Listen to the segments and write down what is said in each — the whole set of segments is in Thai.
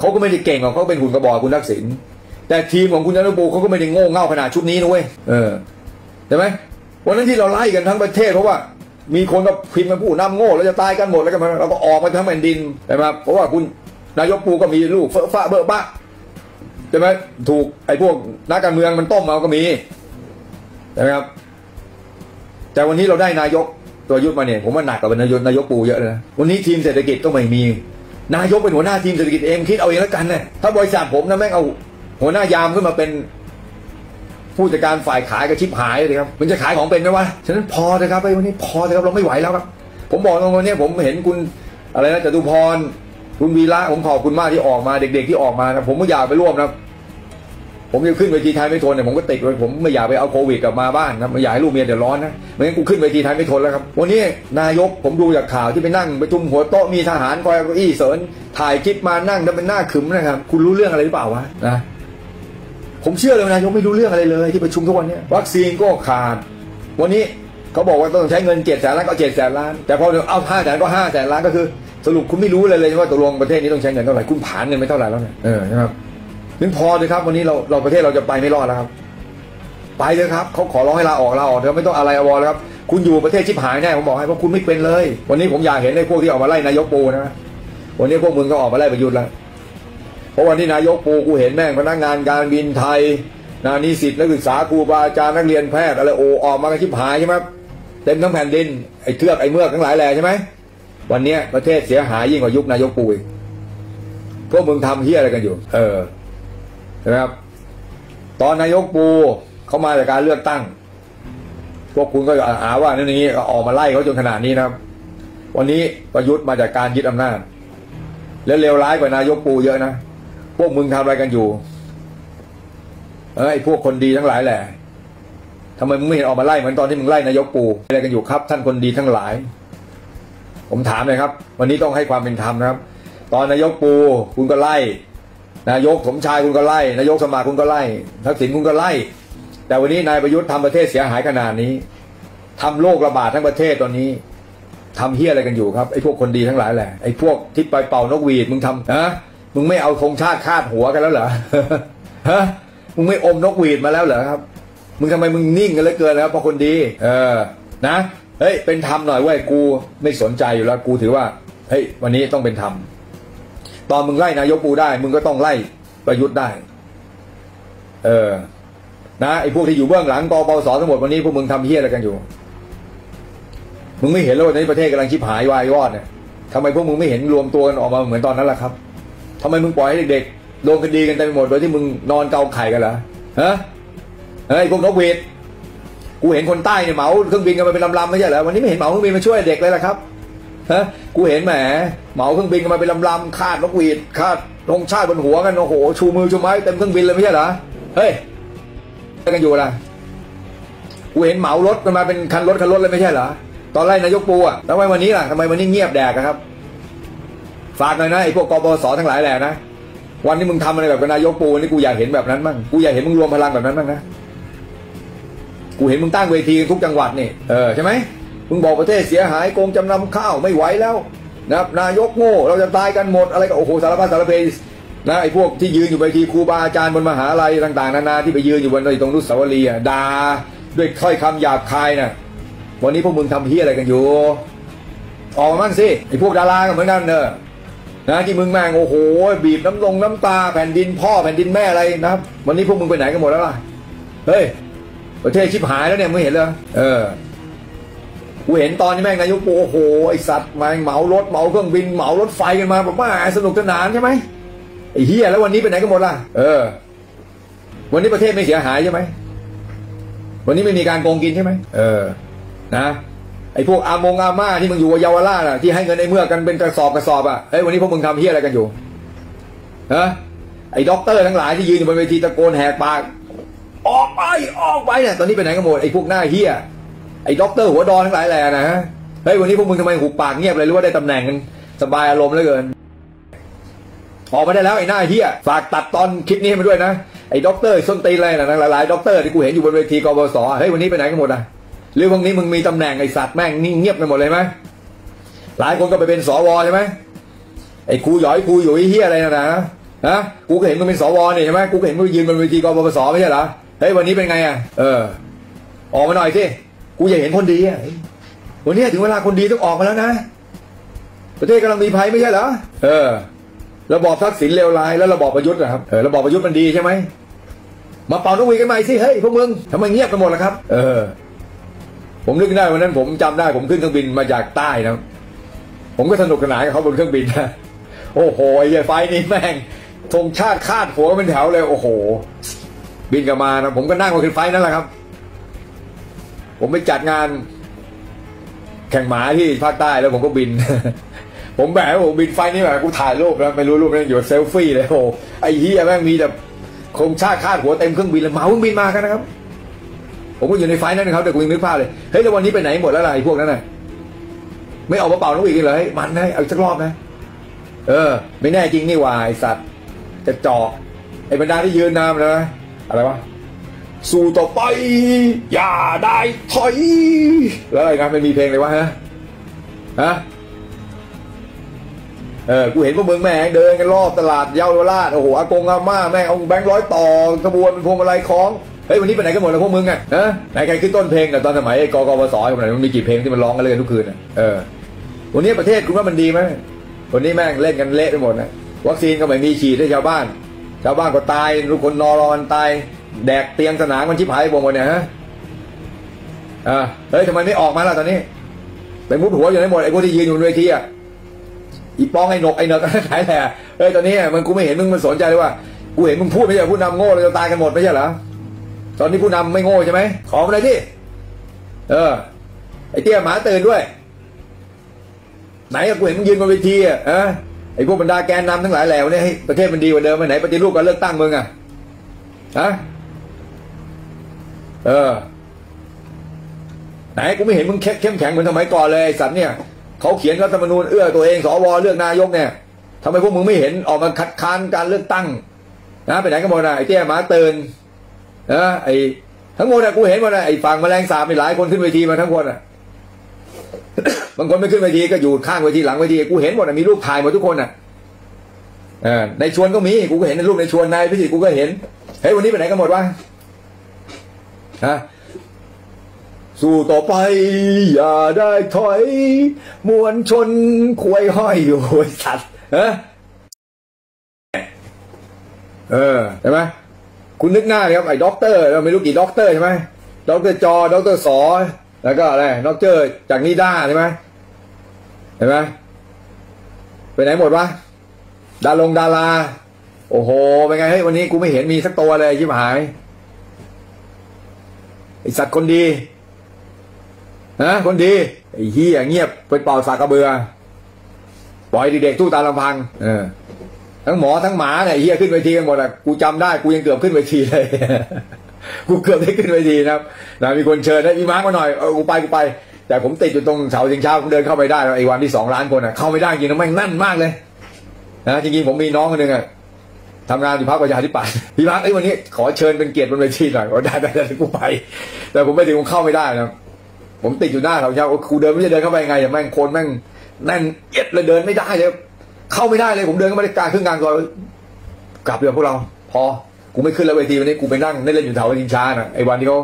เขาก็ไม่ได้เก่งหรอกเขาเป็นหุ่นกระบอกคุณทักษิณแต่ทีมของคุณจันทบูเขาก็ไม่ได้โง่เง่าขนาดชุดนี้นะเว้ยเออใช่ไหมวันนั้นที่เราไล่กันทั้งประเทศเพราะว่ามีคนก็พิมพ์มาผู้นำโง่เราจะตายกันหมดแล้วกันเราก็ออกมาทั้งแผ่นดินใช่ไหมเพราะว่าคุณนายกปูก็มีลูกเฟ้อฟ้าเบ้อะบะใช่ไหมถูกไอ้พวกนักการเมืองมันต้มมาก็มีใช่ไหมครับ แต่วันนี้เราได้นายกตัวยุทธมาเนี่ยผมว่าหนักกว่านายกนายกปูเยอะเลยนะวันนี้ทีมเศรษฐกิจก็ไม่มี นายกเป็นหัวหน้าทีมเศรษฐกิจเองคิดเอาเองแล้วกันนะถ้าบริษัทผมนะแม่งเอาหัวหน้ายามขึ้นมาเป็นผู้จัดการฝ่ายขายกับชิปหายเลยครับมันจะขายของเป็นไหมวะฉะนั้นพอเถอะครับไอ้วันนี้พอเถอะครับเราไม่ไหวแล้วครับ ผมบอกตรงๆเนนี้ผมเห็นคุณอะไรนะจตุพรคุณวีระผมขอบคุณมากที่ออกมาเด็ก ๆที่ออกมานะผมก็อยากไปร่วมนะ ผมจะขึ้นเวทีไทยไม่ทนเนี่ยผมก็ติดไว้ผมไม่อยากไปเอาโควิดกลับมาบ้านนะไม่อยากให้ลูกเมียเดือดร้อนนะไม่งั้นกูขึ้นเวทีไทยไม่ทนแล้วครับวันนี้นายกผมดูจากข่าวที่ไปนั่งประชุมหัวโต๊ะมีทหารคอยเอาก้าอี้เสริญถ่ายคลิปมานั่งแล้วเป็นหน้าขึมนะครับ คุณรู้เรื่องอะไรหรือเปล่าวะนะผมเชื่อเลยนายกไม่รู้เรื่องอะไรเลยที่ประชุมทุกวันนี้วัคซีนก็ขาด วันนี้เขาบอกว่าต้องใช้เงินเจ็ดแสนล้านก็เจ็ดแสนล้าน แต่พอเอาห้าแสนก็ห้าแสนล้านก็คือ สรุปคุณไม่รู้เลยเลยว่าตกลงประเทศนี้ต้องใช้เงินเท่าไหร่คุณผ่านเงินไปเท่าไหร่แล้วเนี่ยเออใช่ไหมครับ นึกพอเลยครับวันนี้เราเราประเทศเราจะไปไม่รอดแล้วครับ ไปเลยครับเขาขอร้องให้ลาออกลาออกเถอไม่ต้องอะไรอวอแล้วครับ คุณอยู่ประเทศชิบหายแน่ผมบอกให้เพราะคุณไม่เป็นเลย วันนี้ผมอยากเห็นไอ้พวกที่ออกมาไล่นายกปูนะวันนี้พวกมึงก็ออกมาไล่ประยุทธ์แล้วเพราะวันที่นายกปูกูเห็นแม่งพนักงานการบินไทยนานิสิตนักศึกษาครูบาอาจารย์นักเรียนแพทย์อะไรโอออกมากันชิบหายใช่ไหมเต็มทั้งแผ่นดินไอ้เทือกไอ้เมือกทั้งหลายแหล่ใช่ไหมวันนี้ประเทศเสียหายยิ่งกว่ายุคนายกปูอีกพวกมึงทำเฮี้ยอะไรกันอยู่ เออ ใช่ไหมครับตอนนายกปูเขามาจากการเลือกตั้ง พวกคุณก็หาว่านั่นนี่ก็ออกมาไล่เขาจนขนาดนี้นะครับ วันนี้ประยุทธ์มาจากการยึดอำนาจ แล้วเลวร้ายกว่านายกปูเยอะนะพวกมึงทำอะไรกันอยู่เออไอ้พวกคนดีทั้งหลายแหละทำไมมึงไม่เห็นออกมาไล่เหมือนตอนที่มึงไล่นายกปูอะไรกันอยู่ครับ ท่านคนดีทั้งหลาย ผมถามเลยครับ วันนี้ต้องให้ความเป็นธรรมนะครับ ตอนนายกปูคุณก็ไล่ นายกสมชายคุณก็ไล่นายกสมาคุณก็ไล่ทักษิณคุณก็ไล่ แต่วันนี้นายประยุทธ์ทำประเทศเสียหายขนาดนี้ทำโรคระบาดทั้งประเทศตอนนี้ทำเฮี้ยอะไรกันอยู่ครับไอ้พวกคนดีทั้งหลายแหละไอ้พวกที่ไปเป่านกหวีดมึงทำฮะมึงไม่เอาธงชาติคาดหัวกันแล้วเหรอฮะมึงไม่อมนกหวีดมาแล้วเหรอครับ มึงทำไมมึงนิ่งกันเหลือเกินแล้วเพราะคนดี เออนะเฮ้ยเป็นธรรมหน่อยเว้ยกูไม่สนใจอยู่แล้วกูถือว่าเฮ้ยวันนี้ต้องเป็นธรรม ตอนมึงไล่นายกปูได้ มึงก็ต้องไล่ประยุทธ์ได้ เออ นะไอ้พวกที่อยู่เบื้องหลังกปสทั้งหมดวันนี้พวกมึงทำเฮี้ยอะไรกันอยู่ มึงไม่เห็นแล้วว่าในประเทศกำลังชิบหายวายวอดเนี่ยทำไมพวกมึงไม่เห็นรวมตัวกันออกมาเหมือนตอนนั้นล่ะครับทำไมมึงปล่อยให้เด็กๆโดนคดีกันเต็มไปหมดโดยที่มึงนอนเกาไข่กันเหรอฮะเฮ้ยพวกนกหวีดกูเห็นคนใต้เนี่ยเหมาเครื่องบินกันมาเป็นลำๆไม่ใช่เหรอวันนี้ไม่เห็นเหมาเครื่องบินมาช่วยเด็กเลยล่ะครับ ฮะกูเห็นแหมเหมาเครื่องบินกันมาเป็นลำๆคาดนกหวีดคาดธงชาติบนหัวกันโอ้โหชูมือชูไม้เต็มเครื่องบินเลยไม่ใช่เหรอเฮ้ยอะไรกันอยู่ล่ะกูเห็นเหมารถกันมาเป็นคันรถคันรถเลยไม่ใช่เหรอตอนไล่นายกปูอะทำไมวันนี้ล่ะทำไมวันนี้เงียบแดกครับ ฝากหน่อยนะไอ้พวกกบสทั้งหลายแหละนะวันนี้มึงทำอะไรแบบกับนายกปูนี่กูอยากเห็นแบบนั้นบ้างกูอยากเห็นมึงรวมพลังแบบนั้นบ้างนะกูเห็นมึงตั้งเวทีทุกจังหวัดนี่เออใช่ไหม มึงบอกประเทศเสียหายโกงจำนำข้าวไม่ไหวแล้วนะครับนายกโง่เราจะตายกันหมดอะไรก็โอ้โหสารพัดสารเพนะไอ้พวกที่ยืนอยู่เวทีครูบาอาจารย์บนมหาลัยต่างๆนานาที่ไปยืนอยู่บนตรงนุสาวรีย์อะด่าด้วยถ้อยคำหยาบคายนะวันนี้พวกมึงทำเฮียอะไรกันอยู่ออกมาบ้างสิไอ้พวกดาราก็เหมือนกันเนอะนะที่มึงแม่งโอ้โห บีบน้ำลงน้ำตาแผ่นดินพ่อแผ่นดินแม่อะไรนะครับ วันนี้พวกมึงไปไหนกันหมดแล้วล่ะเฮ้ยประเทศชิบหายแล้วเนี่ยมึงเห็นเลยเออ กูเห็นตอนนี้แม่งนายกปูโอ้โหไอสัตว์ม่งเหมารถเหมาเครื่องบินเหมารถไฟกันมาแบบว่าสนุกสนานใช่ไหมไอเฮียแล้ววันนี้ไปไหนกันหมดล่ะ เออ วันนี้ประเทศไม่เสียหายใช่ไหมวันนี้ไม่มีการโกงกินใช่ไหมเออ นะไอ้พวกอากงอาม่าที่มึงอยู่เยาวราชอะที่ให้เงินไอ้เมื่อกันเป็นกระสอบกระสอบอะเฮ้ยวันนี้พวกมึงทำเหี้ยอะไรกันอยู่ฮะไอ้ด็อกเตอร์ทั้งหลายที่ยืนอยู่บนเวทีตะโกนแหกปาก ออกไปออกไปเนี่ยตอนนี้ไปไหนกันหมดไอ้พวกหน้าเหี้ย ไอ้ด็อกเตอร์หัวดอทั้งหลายแหล่นะฮะเฮ้ยวันนี้พวกมึงทำไมหุบปากเงียบเลยหรือว่าได้ตำแหน่งกันสบายอารมณ์เหลือเกินออกมาได้แล้วไอ้หน้าเหี้ยฝากตัดตอนคลิปนี้มาด้วยนะไอ้ด็อกเตอร์ส้นตีนอะไรนะหลายๆด็อกเตอร์ที่กูเห็นอยู่บนเวทีกปปสเฮ้ยวันนี้ไปไหนกันหมดอะหรือพวกนี้มึงมีตำแหน่งไอ้สัตว์แม่งนิ่งเงียบไปหมดเลยไหมหลายคนก็ไปเป็นสวใช่ไหมไอ้ครูหยอยครูอยู่ไอ้เหี้ยอะไรนะนะนะกูก็เห็นมึงเป็นสวเนี่ยใช่ไหมกูก็เห็นมึงยืนบนเวทีกปปสไม่ใช่เหรอเฮ้ยวันนี้เป็นไงอะเออออกมาหน่อยสิ กูอยากเห็นคนดีอะวันนี้ถึงเวลาคนดีต้องออกมาแล้วนะ ประเทศกำลังมีภัยไม่ใช่เหรอเออระบอบทักษิณเลวร้ายแล้วระบอบประยุทธ์นะครับเออระบอบประยุทธ์มันดีใช่ไหมมาเป่านกหวีดกันใหม่สิเฮ้ยพวกมึงทำไมเงียบกันหมดล่ะครับ เออ ผมนึกได้วันนั้น ผมจำได้ผมขึ้นเครื่องบินมาจากใต้นะผมก็สนุกสนานกับเขาบนเครื่องบินนะโอ้โหไอ้ไฟนี่แม่งธงชาติคาดหัวเป็นแถวเลย โอ้โห บินกลับมานะผมก็นั่งมาขึ้นไฟนั่นแหละครับ ผมไปจัดงาน แข่งหมาที่ภาคใต้แล้วผมก็บิน ผมแบบผมบินไฟนี่แบบกูถ่ายรูปแล้วไม่รู้รูปนั้นอยู่เซลฟี่เลยโอ้ไอ้เฮียแม่งมีแต่โครงชาติคาดหัวเต็มเครื่องบินเลยเมาเครื่องบินมากันนะครับ ผมก็อยู่ในไฟนั้นนะครับแต่กูยังนึกภาพเลยเฮ้ยแล้ววันนี้ไปไหนหมดแล้วล่ะไอ้พวกนั้นน่ะไม่ออกมาเป่านกหวีกเลยมันนะเอาสักรอบนะ เออ ไม่แน่จริงนี่วาไอสัตว์ จะจอกไอ้บรรดาที่ยืนนามนะอะไรวะ สู้ต่อไป อย่าได้ถอย แล้วอะไรนะมันมีเพลงเลยวะฮะฮะเออ กูเห็นพวกมึงแม่งเดินกันรอบตลาดเยาวราช โอ้โห อากงอาม่าแม่งเอาแบงค์ร้อยต่อขบวนเป็นพวงมาลัยคล้อง เฮ้ย วันนี้ไปไหนกันหมดแล้วพวกมึงอะฮะไหนใครขึ้นต้นเพลงอะตอนสมัยไอ้กกปสสมัยมันมีกี่เพลงที่มันร้องกันเลยทุกคืนอะ เออ วันนี้ประเทศคุณว่ามันดีไหมวันนี้แม่งเล่นกันเละไปหมดนะ วัคซีนก็ไม่มีฉีดให้ชาวบ้าน ชาวบ้านก็ตายทุกคนนอนรอกันตาย แดกเตียงสนามมันชิบหายบงหมดเนี่ยฮะอ่าเฮ้ยทำไมไม่ออกมาล่ะตอนนี้ไปมุดหัวอยู่ในหมดไอ้พวกที่ยืนอยู่บนเวทีอะอีปองไอ้หนกไอ้เนกหายแหล่เฮ้ยตอนนี้มันกูไม่เห็นมึงมันสนใจเลยว่ากูเห็นมึงพูดไม่ใช่ผู้นำโง่เลยจะตายกันหมดไม่ใช่เหรอตอนนี้ผู้นำไม่โง่ใช่ไหมขอมาเลยที่เออไอ้เตี้ยหมาตื่นด้วย ไหนกูเห็นมึงยืนบนเวทีอะอะไอ้พวกบรรดาแกนนำทั้งหลายแหล่เนี่ยประเทศมันดีกว่าเดิมไปไหนปฏิรูปการเลือกตั้งมึงอะฮะ เออ ไหนกูไม่เห็นมึงเข้มแข็งเหมือนสมัยก่อนเลยสัตว์เนี่ยเขาเขียนรัฐธรรมนูญเอื้อตัวเองสวเลือกนายกเนี่ยทำไมพวกมึงไม่เห็นออกมาคัดค้านการเลือกตั้งนะไปไหนกันหมดนะไอ้เตี้ยหมาเตือนนะไอ้ทั้งหมดอะกูเห็นหมดนะไอ้ฝั่งแมลงสาบมีหลายคนขึ้นเวทีมาทั้งคนอะบางคนไม่ขึ้นเวทีก็อยู่ข้างเวทีหลังเวทีกูเห็นหมดอะมีรูปถ่ายหมดทุกคนอะเออนายชวนก็มีกูก็เห็นในรูปนายชวนนายอภิสิทธิ์กูก็เห็นเฮ้ยวันนี้ไปไหนกันหมดวะ ฮะสู้ต่อไป อย่าได้ถอย มวลชนควยห้อยอยู่ไอ้สัตว์ฮะเออใช่ไหมคุณนึกหน้าเลยครับไอ้ด็อกเตอร์เราไม่รู้กี่ด็อกเตอร์ใช่ไหมด็อกเตอร์จอด็อกเตอร์สอแล้วก็อะไรด็อกเตอร์จากนิด้าใช่ไหมเห็นไหมไปไหนหมดวะดาลงดารา โอ้โหเป็นไงเฮ้ยวันนี้กูไม่เห็นมีสักตัวเลยชิบหาย ไอ้สัตว์คนดีนะคนดีไอ้เฮียเงียบไปเป่าสากกระเบือ ปล่อยเด็กๆสู้ตามลำพัง เออ ทั้งหมอทั้งหมาเนี่ยเฮียขึ้นเวทีกันหมดอะกูจำได้กูยังเกือบขึ้นเวทีเลยกูเกือบได้ขึ้นเวทีนะครับนะมีคนเชิญนะพี่มาร์คมาหน่อยเออกูไปกูไป แต่ผมติดอยู่ตรงเสาชิงช้าผมเดินเข้าไม่ได้ไอ้วันที่สองล้านคนอะเข้าไม่ได้จริงนะแม่งแน่นมากเลยนะจริงๆผมมีน้องคนหนึ่งอะ ทำงานอยู่พรรคประชาธิปัตย์พี่มาร์คไอ้วันนี้ขอเชิญเป็นเกียรติบนเวทีหน่อยได้ได้ได้กูไป แต่ผมไปถึงผมเข้าไม่ได้นะผมติดอยู่หน้าเสาชิงช้ากูเดินไม่ได้เดินเข้าไปไงแม่งคนแม่งแน่นเอียดเลยเดินไม่ได้เลยเข้าไม่ได้เลยผมเดินเข้ามาในกลางครึ่งกลางซอยกลับเดี๋ยวพวกเรา พอกูไม่ขึ้นแล้วเวทีวันนี้กูไปนั่งเล่นอยู่แถวชิงช้านะไอ้วันที่เขา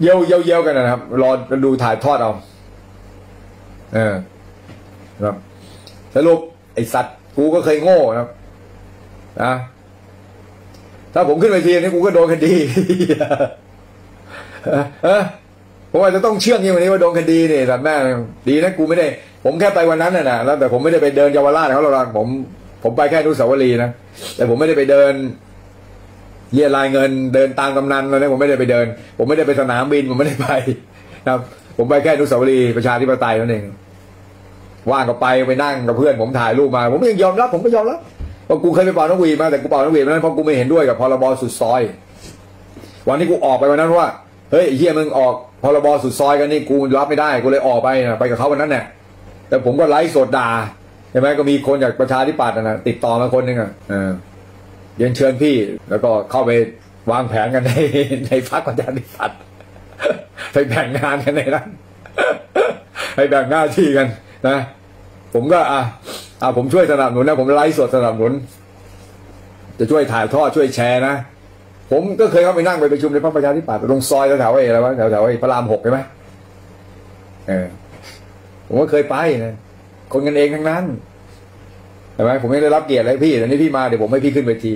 เยี่ยวเยี่ยวเยี่ยวกันนะครับ รอดูถ่ายทอดเอาเออครับสรุปไอ้สัตว์กูก็เคยโง่นะครับ นะถ้าผมขึ้นเวทีนี้กูก็โดนคดีผมอาจจะต้องเชื่องยิ่งวันนี้ว่าโดนคดีนี่สัตว์แม่ดีนะกูไม่ได้ ผมแค่ไปวันนั้นน่ะนะแล้วแต่ผมไม่ได้ไปเดินเยาวราชเขาหรอกผม ผมไปแค่นุสาวรีนะแต่ผมไม่ได้ไปเดินเรียรายเงินเดินตามกำนันอะไรนะผมไม่ได้ไปเดิน ผมไม่ได้ไปสนามบินผมไม่ได้ไปนะครับ ผมไปแค่นุสาวรีประชาธิปไตยนั่นเองว่างก็ไปไปนั่งกับเพื่อนผมถ่ายรูปมา ผมยังยอมรับ ผมก็ยอมรับ ว่ากูเคยไปเป่านกหวีดมาแต่กูเป่านกหวีดมานั้นเพราะกูไม่เห็นด้วยกับพรบสุดซอย วันนี้กูออกไปวันนั้นว่าเฮ้ยเฮียมึงออกพรบสุดซอยกันนี่กูรับไม่ได้กูเลยออกไปนะไปกับเขาวันนั้นเนี่ยแต่ผมก็ไลฟ์สดด่าใช่ไหมก็มีคนจากประชาธิปัตย์นะติดต่อมาคนหนึ่งอะเออเรียนเชิญพี่ แล้วก็เข้าไปวางแผนกันในในพรรคประชาธิปัตย์ไปแบ่งงานกันในนั้นไปแบ่งหน้าที่กันนะ ผมก็อะ อ่าผมช่วยสนับสนุนนะผมไลฟ์สดสนับสนุน จะช่วยถ่ายทอดช่วยแชร์นะผมก็เคยเข้าไปนั่งไปประชุมในพระประชาธิปัตย์ตรงซอยแถวๆไอ้อะไรวะแถวๆไอ้พระรามหกใช่ไหมเออผมก็เคยไปนะคนกันเองทั้งนั้นใช่ไหมผมไม่ได้รับเกียรติอะไรพี่แต่นี่พี่มาเดี๋ยวผมให้พี่ขึ้นเวที